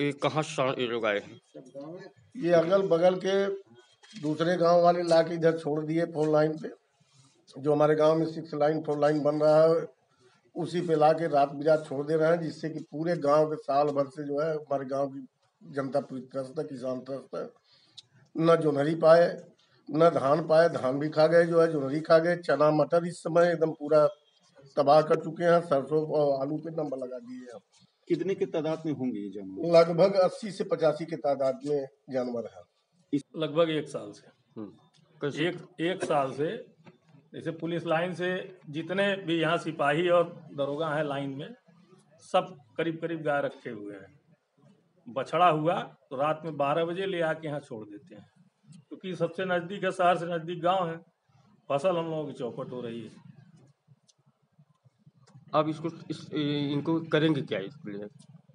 ये कहाँ ये लोग आए हैं? ये अगल बगल के दूसरे गाँव वाले ला के इधर छोड़ दिए फोर लाइन पे। जो हमारे गाँव में सिक्स लाइन फोर लाइन बन रहा है उसी पे ला के रात बिरात छोड़ दे रहे हैं जिससे कि पूरे गाँव के साल भर से जो है हमारे गाँव की जनता पूरी त्रस्त है किसान त्रस्त है। न जो जोनहरी पाए न धान पाए धान भी खा गए जो है जोनहरी खा गए। चना मटर इस समय एकदम पूरा तबाह कर चुके हैं। सरसों और आलू पे नंबर लगा दिए हैं। कितने के तादाद में होंगे ये जानवर? लगभग अस्सी से पचासी के तादाद में जानवर है। लगभग एक साल से। हम्म, एक एक साल से। जैसे पुलिस लाइन से जितने भी यहाँ सिपाही और दरोगा हैं लाइन में सब करीब करीब गाय रखे हुए हैं। बछड़ा हुआ तो रात में बारह बजे ले आके यहाँ छोड़ देते हैं। क्योंकि सबसे नज़दीक है शहर से नज़दीक गाँव है। फ़सल हम लोगों की चौपट हो रही है। अब इसको इस इनको करेंगे क्या इसके लिए?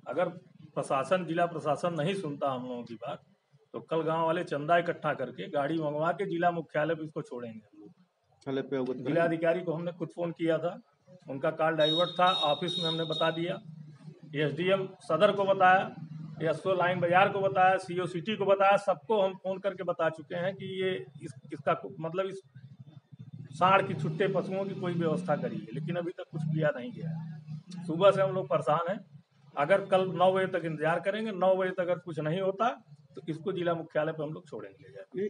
अगर प्रशासन जिला प्रशासन नहीं सुनता हम लोगों की बात तो कल गाँव वाले चंदा इकट्ठा करके गाड़ी मंगवा के जिला मुख्यालय पे इसको छोड़ेंगे हम लोग। थले पे अवगत करें। जिलाधिकारी को हमने खुद फ़ोन किया था। उनका कॉल डाइवर्ट था ऑफ़िस में हमने बता दिया। एसडीएम सदर को बताया एसओ लाइन बाज़ार को बताया सीओ सिटी को बताया सबको हम फ़ोन करके बता चुके हैं कि ये इस, इसका मतलब इस साढ़ की छुट्टे पशुओं की कोई व्यवस्था करिए लेकिन अभी तक कुछ किया नहीं गया है। सुबह से हम लोग परेशान हैं। अगर कल नौ बजे तक इंतज़ार करेंगे नौ बजे तक अगर कुछ नहीं होता तो इसको जिला मुख्यालय पर हम लोग छोड़ेंगे। ले